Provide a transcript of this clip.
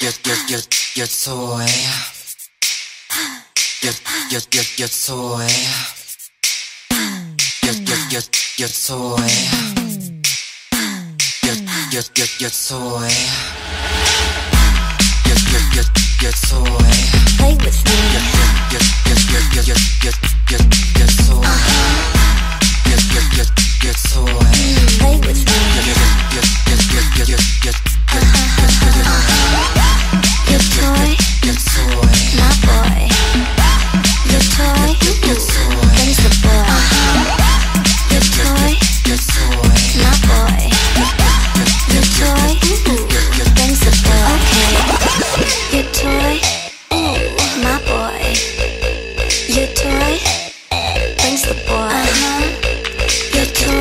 your your your your toy. Your your your your toy. Your your your your toy. Your your your your toy. Your your your your toy.